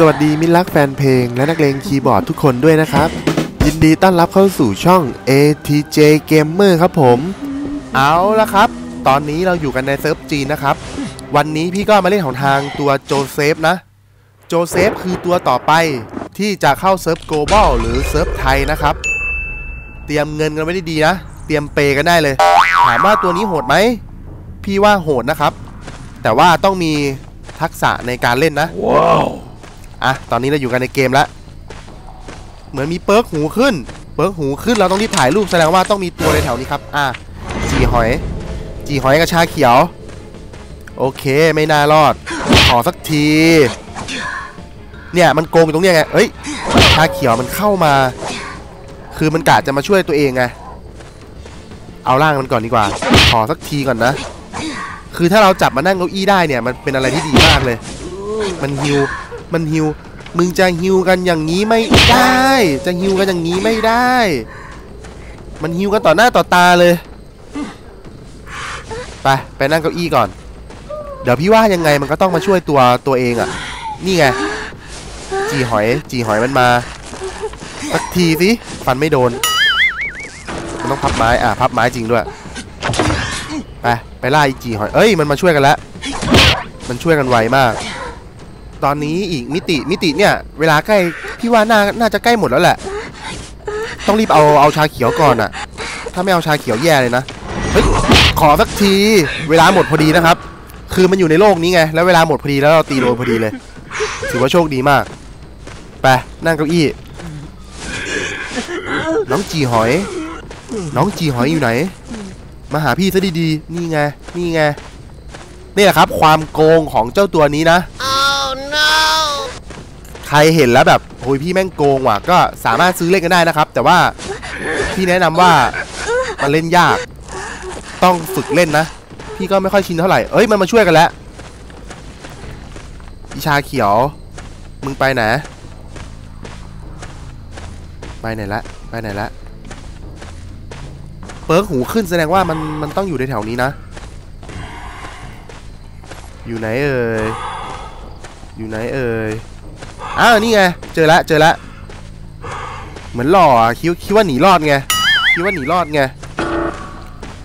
สวัสดีมิตรรักแฟนเพลง และนักเลงคีย์บอร์ดทุกคนด้วยนะครับ ยินดีต้อนรับเข้าสู่ช่อง ATJ Gamer ครับผม เอาละครับ ตอนนี้เราอยู่กันในเซิร์ฟจีนนะครับ วันนี้พี่ก็มาเล่นของทางตัวโจเซฟนะ โจเซฟคือตัวต่อไปที่จะเข้าเซิร์ฟ global หรือเซิร์ฟไทยนะครับ เตรียมเงินกันไว้ดีๆนะ เตรียมเปย์กันได้เลย ถามว่าตัวนี้โหดไหม พี่ว่าโหดนะครับ แต่ว่าต้องมีทักษะในการเล่นนะ อะ ตอนนี้เราอยู่กันในเกมแล้ว เหมือนมีเปิร์กหูขึ้น เปิร์กหูขึ้น เราต้องรีบถ่ายรูปแสดงว่าต้องมีตัวในแถวนี้ครับ อะ จีหอย จีหอยกับชาเขียว โอเค ไม่น่ารอด ขอสักที เนี่ยมันโกงอยู่ตรงเนี้ยไง เอ้ย ชาเขียวมันเข้ามา คือมันกะจะมาช่วยตัวเองไง เอาล่างมันก่อนดีกว่า ขอสักทีก่อนนะ คือถ้าเราจับมานั่งเก้าอี้ได้เนี่ย มันเป็นอะไรที่ดีมากเลย มันฮิว มันฮิว มึงจะฮิวกันอย่างนี้ไม่ได้ จะฮิวกันอย่างนี้ไม่ได้ มันฮิวกันต่อหน้าต่อตาเลย ไป ไปนั่งเก้าอี้ก่อน เดี๋ยวพี่ว่ายังไงมันก็ต้องมาช่วยตัวตัวเองอะ่ะ นี่ไง จีหอย จีหอยมันมาสักทีสิฟันไม่โดน มันต้องพับไม้ อะ พับไม้จริงด้วย ไป ไปล่าอีจีหอย เอ้ย มันมาช่วยกันแล้ว มันช่วยกันไวมาก ตอนนี้อีกมิติมิติเนี่ย เวลาใกล้พี่ว่าน่าน่าจะใกล้หมดแล้วแหละ ต้องรีบเอาเอาชาเขียวก่อนอะถ้าไม่เอาชาเขียวแย่เลยนะเฮ้ยขอสักที เวลาหมดพอดีนะครับ คือมันอยู่ในโลกนี้ไง แล้วเวลาหมดพอดีแล้วเราตีโดนพอดีเลย ถือว่าโชคดีมาก ไปนั่งเก้าอี้ น้องจีหอย น้องจีหอยอยู่ไหน มาหาพี่ซะดีๆ นี่ไง นี่ไง นี่แหละครับ ความโกงของเจ้าตัวนี้นะ ใครเห็นแล้วแบบโอ้ยพี่แม่งโกงว่ะก็สามารถซื้อเล่นกันได้นะครับ แต่ว่าพี่แนะนำว่ามันเล่นยาก ต้องฝึกเล่นนะ พี่ก็ไม่ค่อยชินเท่าไหร่เอ้ยมันมาช่วยกันแล้วอิชาเขียว มึงไปไหนไปไหนละไปไหนละเปิร์กหูขึ้นแสดงว่ามันมันต้องอยู่ในแถวนี้นะ อยู่ไหนเอ่ย อยู่ไหนเอ่ย อ้าว นี่ไง เจอแล้วเจอแล้วเหมือนหล่อคิดคิดว่าหนีรอดไง คิดว่าหนีรอดไง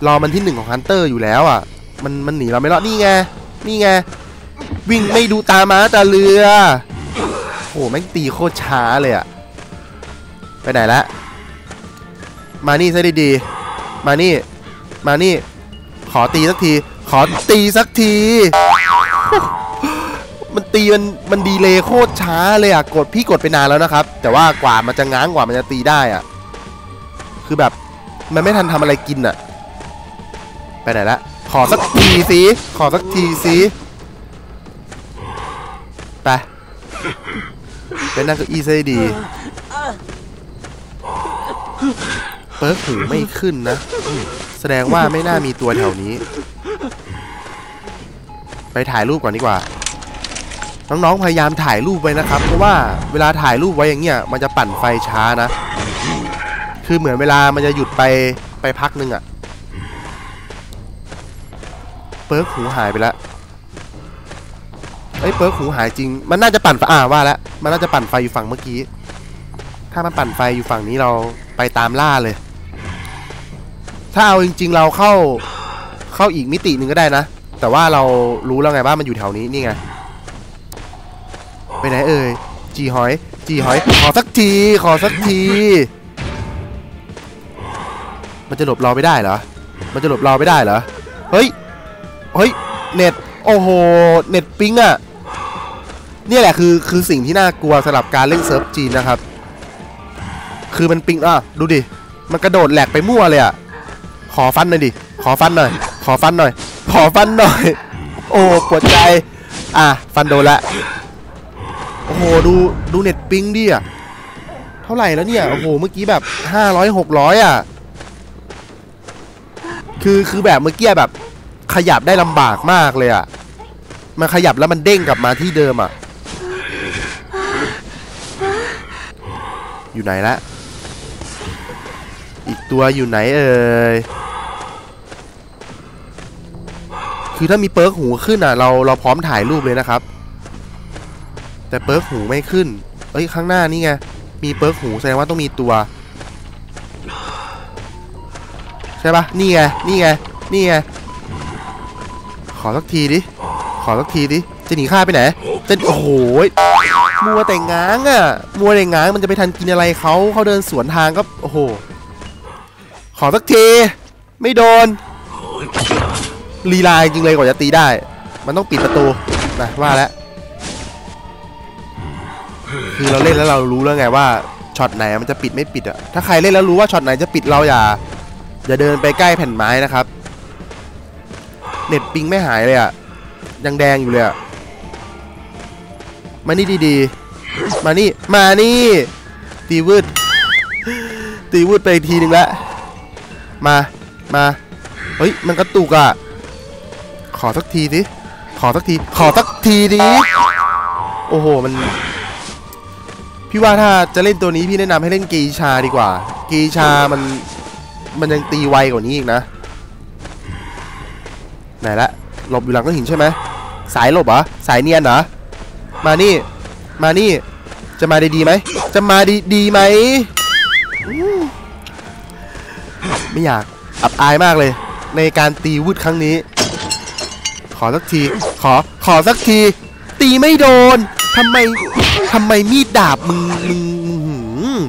รอมันที่หนึ่งของ hunter อยู่แล้วอะ มันมันหนีเราไม่รอด นี่ไง นี่ไง วิ่งไม่ดูตาม้าตาเรือ โอ้แม่งตีโคตรช้าเลยอะ ไปไหนละ มานี่ซะดีๆ มานี่ มานี่ ขอตีสักที ขอตีสักที ตีมันมันดีเลยโคตรช้าเลยอะกดพี่กดไปนานแล้วนะครับ แต่ว่ากว่ามันจะง้างกว่ามันจะตีได้อะ คือแบบมันไม่ทันทำอะไรกินอะ ไปไหนละขอสักทีสิขอสักทีสิไปไปนั่งเก้าอี้ซะดีเปิร์กหูไม่ขึ้นนะ แสดงว่าไม่น่ามีตัวแถวนี้ ไปถ่ายรูปก่อนดีกว่า น้องๆพยายามถ่ายรูปไว้นะครับ เพราะว่าเวลาถ่ายรูปไว้อย่างเงี้ยมันจะปั่นไฟช้านะ คือเหมือนเวลามันจะหยุดไปไปพักนึงอะเปิร์กหูหายไปแล้วเอ้เปิร์กหูหายจริง มันน่าจะปั่นไฟอ่าว่าแล้วมันน่าจะปั่นไฟอยู่ฝั่งเมื่อกี้ ถ้ามันปั่นไฟอยู่ฝั่งนี้เราไปตามล่าเลย ถ้าเอาจริง ๆ เราเข้าเข้าอีกมิติหนึ่งก็ได้นะ แต่ว่าเรารู้แล้วไงว่ามันอยู่แถวนี้นี่ไง ไปไหนเอ่ยจีหอย จีหอย ขอสักที ขอสักที มันจะหลบเราไม่ได้เหรอ มันจะหลบเราไม่ได้เหรอ เฮ้ย เฮ้ย เน็ต โอ้โห เน็ตปิ้งอะเนี่ยแหละคือคือสิ่งที่น่ากลัวสำหรับการเล่นเซิร์ฟจีนนะครับ คือมันปิ้งอะดูดิ มันกระโดดแหลกไปมั่วเลยอะขอฟันหน่อยดิ ขอฟันหน่อย ขอฟันหน่อย ขอฟันหน่อย โอ้ปวดใจ อะ ฟันโดนละ อ้โหดูดูเน็ตปิงดิอะเท่าไหร่แล้วเนี่ย โอ้โห เมื่อกี้แบบห้าร้อยหกร้อยอะ คือคือแบบเมื่อกี้แบบ ขยับได้ลำบากมากเลยอะ มันขยับแล้วมันเด้งกลับมาที่เดิมอะ อยู่ไหนละอีกตัวอยู่ไหนเอ่ย คือถ้ามีเปิร์กหูขึ้นอะ เราเราพร้อมถ่ายรูปเลยนะครับ แต่เปิร์กหูไม่ขึ้น เอ้ยข้างหน้านี่ไง มีเปิร์กหูแสดงว่าต้องมีตัว ใช่ปะนี่ไง นี่ไง นี่ไง ขอสักทีดิ ขอสักทีดิ จะหนีข้าไปไหน จะโอ้โหมัวแต่ง้างอะ มัวแต่ง้างมันจะไปทันกินอะไรเขาเขาเดินสวนทางก็โอ้โห ขอสักที ไม่โดนลีลาจริงเลยกว่าจะตีได้ มันต้องปิดประตูนะว่าแล้ว คือเราเล่นแล้วเรารู้แล้วไงว่าช็อตไหนมันจะปิดไม่ปิดอะถ้าใครเล่นแล้วรู้ว่าช็อตไหนจะปิดเราอย่าอย่าเดินไปใกล้แผ่นไม้นะครับ เน็ตปิงไม่หายเลยอะยังแดงอยู่เลยอะมานี่ดีๆ มานี่ มานี่ ตีวืด ตีวืดไปอีกทีนึงแล้วมา มา เฮ้ย มันกระตุกอะขอสักทีสิ ขอสักที ขอสักทีดิ โอ้โห มัน พี่ว่าถ้าจะเล่นตัวนี้พี่แนะนำให้เล่นกีชาดีกว่า กีชามันมันยังตีไวกว่านี้อีกนะ ไหนละหลบอยู่หลังก้อนหินใช่ไหมสายหลบเหรอสายเนียนเหรอมานี่ มานี่ จะมาดีไหม จะมาดีดีไหมอืมไม่อยากอับอายมากเลย ในการตีวุดครั้งนี้ ขอสักที ขอ ขอสักที ตีไม่โดน ทำไมทำไมมีดดาบมึงมึงมึงหืม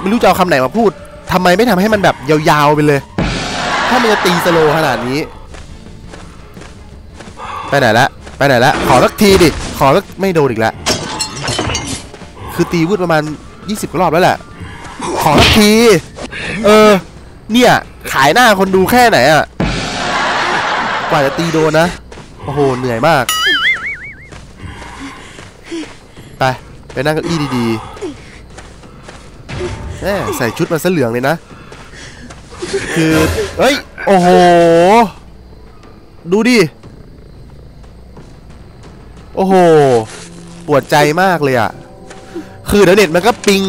ไม่รู้จะเอาคำไหนมาพูดทำไมไม่ทำให้มันแบบยาวๆไปเลย ถ้ามันจะตีสโลขนาดนี้ ไปไหนละไปไหนละขอสักทีดิ ขอสักไม่โดนอีกแล้วคือตีวืดประมาณ 20รอบแล้วแหละ ขอสักที เออ เนี่ย ขายหน้าคนดูแค่ไหนอะกว่าจะตีโดนนะ โอ้โห เหนื่อยมาก ไป ไปนั่งเก้าอี้ดีๆแหมใส่ชุดมาซะเหลืองเลยนะ คือเฮ้ย โอ้โห ดูดิ โอ้โห ปวดใจมากเลยอะ คือเดี๋ยวเน็ตมันก็ปิง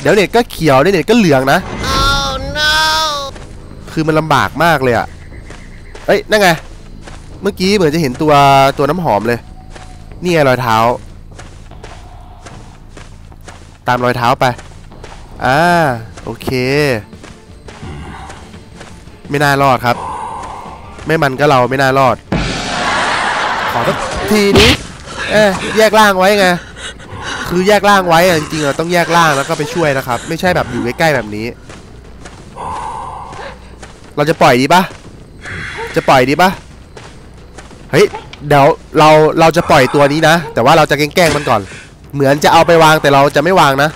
เดี๋ยวเน็ตก็เขียวเดี๋ยวเน็ตก็เหลืองนะ Oh no! คือมันลำบากมากเลยอะ เอ้ย นั่นไง เมื่อกี้เหมือนจะเห็นตัวตัวน้ำหอมเลย นี่ไงรอยเท้า ตามรอยเท้าไป อ่า โอเค ไม่น่ารอดครับ ไม่มันก็เราไม่น่ารอด ขอสักทีนี้เอ๊ะแยกล่างไว้ไง คือแยกล่างไว้จริงๆเราต้องแยกล่างแล้วก็ไปช่วยนะครับ ไม่ใช่แบบอยู่ใกล้ๆแบบนี้ เราจะปล่อยดีปะจะปล่อยดีปะเฮ้ย เดี๋ยวเราเราจะปล่อยตัวนี้นะ แต่ว่าเราจะแกล้งมันก่อน เหมือนจะเอาไปวางแต่เราจะไม่วางนะ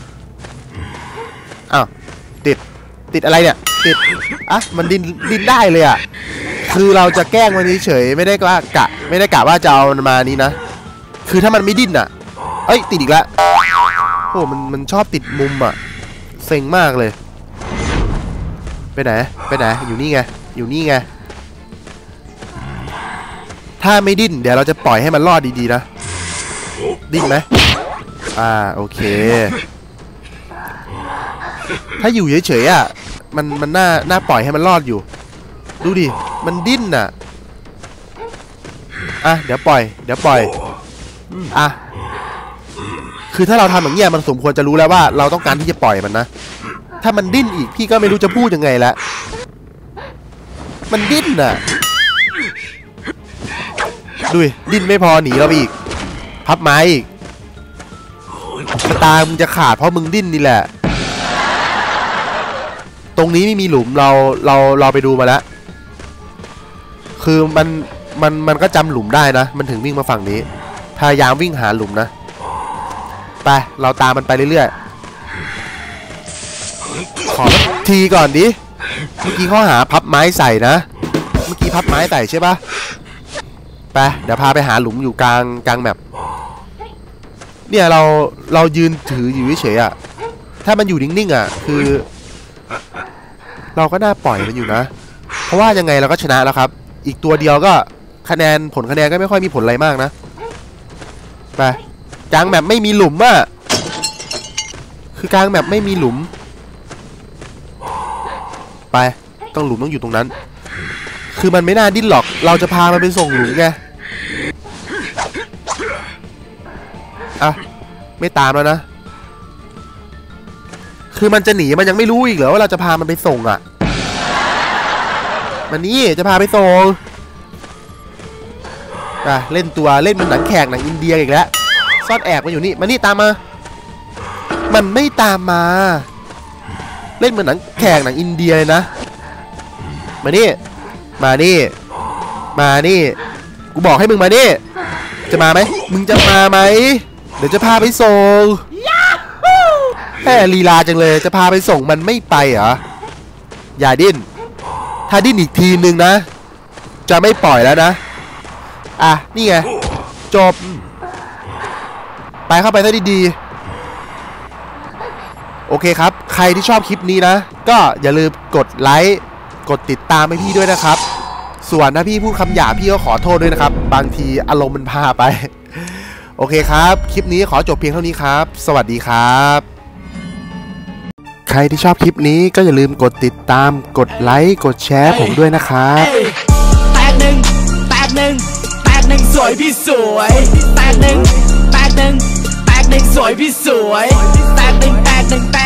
อ้าวติดติดอะไรเนี่ย ติดอะมันดินดินได้เลยอะคือเราจะแกล้งมันเฉยไม่ได้ว่ากะ ไม่ได้กะว่าจะเอามันมานี้นะ คือถ้ามันไม่ดิ้นอะ เอ้ยติดอีกแล้วโอ้มันมันชอบติดมุมอะเซ็งมากเลย ไปไหนไปไหนอยู่นี่ไงอยู่นี่ไงถ้าไม่ดิ้นเดี๋ยวเราจะปล่อยให้มันรอดดีๆนะ ดิ้นไหม อ่าโอเค ถ้าอยู่เฉยๆอะ มันมันน่าน่าปล่อยให้มันรอดอยู่ ดูดิ มันดิ้นน่ะ อะเดี๋ยวปล่อย เดี๋ยวปล่อย อะ คือถ้าเราทำอย่างเงี้ยมันสมควรจะรู้แล้วว่า เราต้องการที่จะปล่อยมันนะ ถ้ามันดิ้นอีกพี่ก็ไม่รู้จะพูดยังไงละ มันดิ้นน่ะดูดิ้นไม่พอหนีเราอีก พับไม้อีก ตามึงจะขาดเพราะมึงดิ้นนี่แหละ ตรงนี้ไม่มีหลุมเราเราเราไปดูมาแล้ว คือมันมันมันก็จำหลุมได้นะ มันถึงวิ่งมาฝั่งนี้ พยายามวิ่งหาหลุมนะ ไป เราตามมันไปเรื่อยๆ ขอสักทีก่อนดิ เมื่อกี้ข้อหาพับไม้ใส่นะ เมื่อกี้พับไม้ใส่ใช่ปะไป เดี๋ยวพาไปหาหลุมอยู่กลางกลางแมป เนี่ยเราเรายืนถืออยู่เฉยๆอะ ถ้ามันอยู่นิ่งๆอะ คือ เราก็น่าปล่อยมันอยู่นะ เพราะว่ายังไงเราก็ชนะแล้วครับ อีกตัวเดียวก็คะแนนผลคะแนนก็ไม่ค่อยมีผลอะไรมากนะ ไปกลางแมปไม่มีหลุมอะคือกลางแมปไม่มีหลุม ไป ต้องหลุมต้องอยู่ตรงนั้น คือมันไม่น่าดิ้นหรอก เราจะพามันไปส่งหลุมไง อะ ไม่ตามแล้วนะ คือมันจะหนีมันยังไม่รู้อีกเหรอว่าเราจะพามันไปส่งอะ่ะ มันนี่จะพาไปส่งอะเล่นตัวเล่นเหมันหนังแขกหนังอินเดียอีกแล้วซ่อนแอบมาอยู่นี่มานี่ตามมา มันไม่ตามมา เล่นเหมือนหนังแขกหนังอินเดียเลยนะ มานี่ มานี่ มานี่ กูบอกให้มึงมานี่ จะมาไหม มึงจะมาไหม เดี๋ยวจะพาไปส่งแค่ลีลาจังเลย จะพาไปส่งมันไม่ไปเหรอ อย่าดิ้น ถ้าดิ้นอีกทีนึงนะ จะไม่ปล่อยแล้วนะ อะ นี่ไง จบ ไปเข้าไปซะดีๆ โอเคครับ ใครที่ชอบคลิปนี้นะ ก็อย่าลืมกดไลค์ กดติดตามให้พี่ด้วยนะครับ ส่วนถ้าพี่พูดคำหยาบพี่ก็ขอโทษด้วยนะครับ บางทีอารมณ์มันพาไป โอเคครับ คลิปนี้ขอจบเพียงเท่านี้ครับ สวัสดีครับ ใครที่ชอบคลิปนี้ก็อย่าลืมกดติดตาม กดไลค์ กดแชร์ผมด้วยนะครับเอ้ยแตกหนึ่งแตกหนึ่งแตกหนึ่งสวยพี่สวย แตกหนึ่งแตกหนึ่งแตกหนึ่งสวยพี่สวย แตกหนึ่งแตกหนึ่งแตก